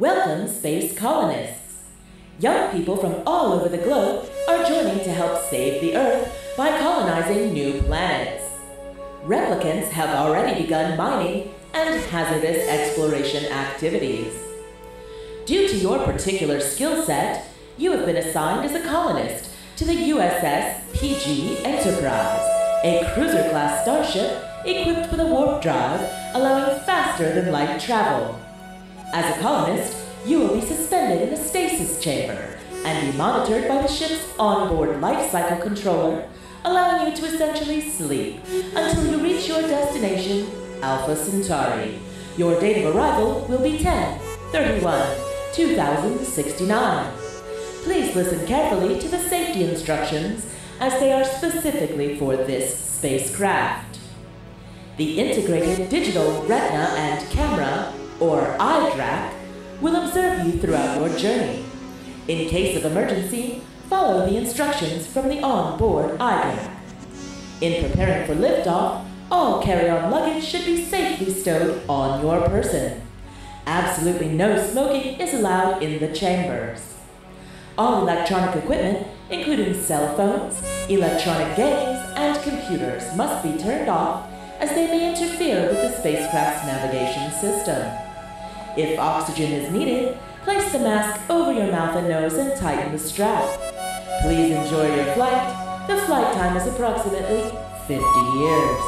Welcome, space colonists. Young people from all over the globe are joining to help save the Earth by colonizing new planets. Replicants have already begun mining and hazardous exploration activities. Due to your particular skill set, you have been assigned as a colonist to the USS PG Enterprise, a cruiser class starship equipped with a warp drive allowing faster than light travel. As a colonist, you will be suspended in a stasis chamber and be monitored by the ship's onboard life cycle controller, allowing you to essentially sleep until you reach your destination, Alpha Centauri. Your date of arrival will be 10 31 2069. Please listen carefully to the safety instructions as they are specifically for this spacecraft. The integrated digital retina and camera, or iDRAC, will observe you throughout your journey. In case of emergency, follow the instructions from the on-board iDRAC. In preparing for liftoff, all carry-on luggage should be safely stowed on your person. Absolutely no smoking is allowed in the chambers. All electronic equipment, including cell phones, electronic games, and computers, must be turned off as they may interfere with the spacecraft's navigation system. If oxygen is needed, place the mask over your mouth and nose and tighten the strap. Please enjoy your flight. The flight time is approximately 50 years.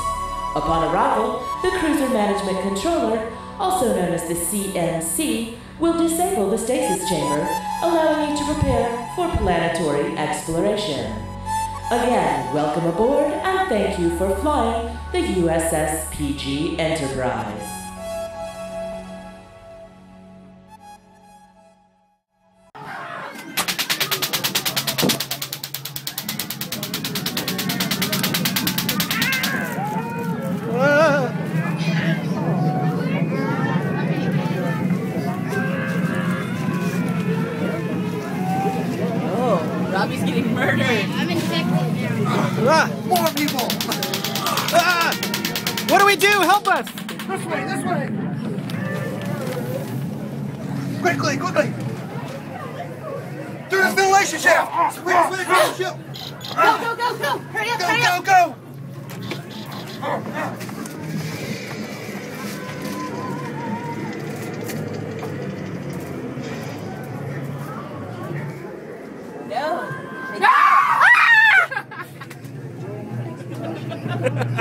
Upon arrival, the Cruiser Management Controller, also known as the CMC, will disable the stasis chamber, allowing you to prepare for planetary exploration. Again, welcome aboard and thank you for flying the USS PG Enterprise. We do? Help us! This way, this way! Quickly, quickly! Through the ventilation shaft! Swing, swing, swing, ship! Go, go, go, go! Hurry up, hurry Go, up! go, go! No. undoubtedly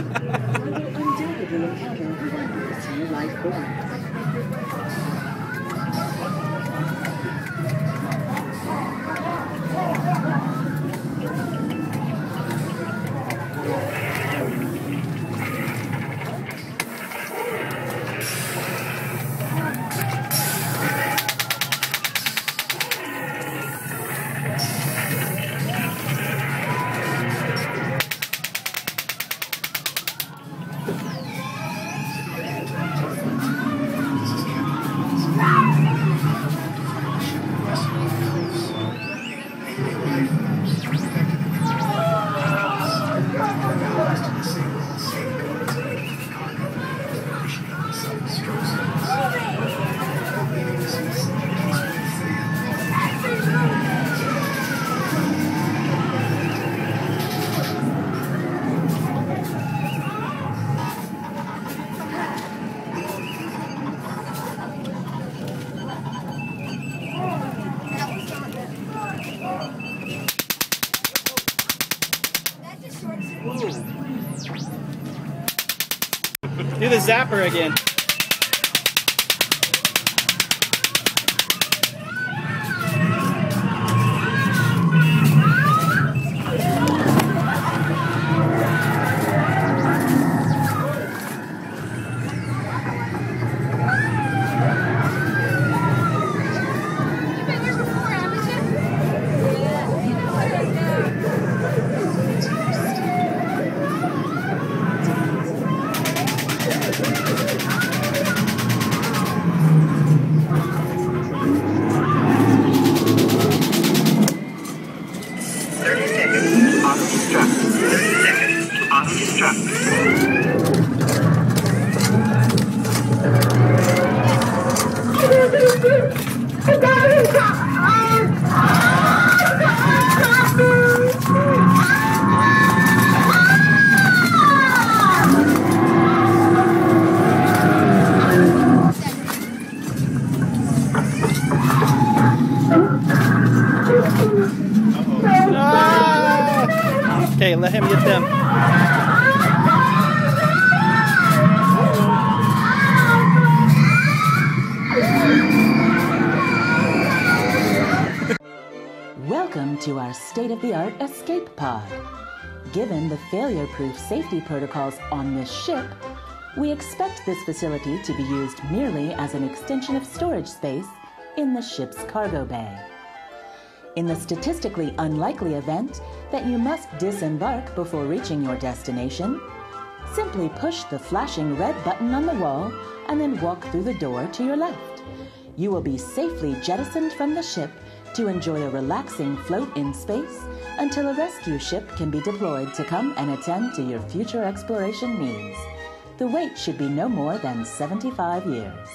Do the zapper again. Okay, let him get them. Welcome to our state of the art escape pod. Given the failure proof safety protocols on this ship, we expect this facility to be used merely as an extension of storage space in the ship's cargo bay. In the statistically unlikely event that you must disembark before reaching your destination, simply push the flashing red button on the wall and then walk through the door to your left. You will be safely jettisoned from the ship to enjoy a relaxing float in space until a rescue ship can be deployed to come and attend to your future exploration needs. The wait should be no more than 75 years.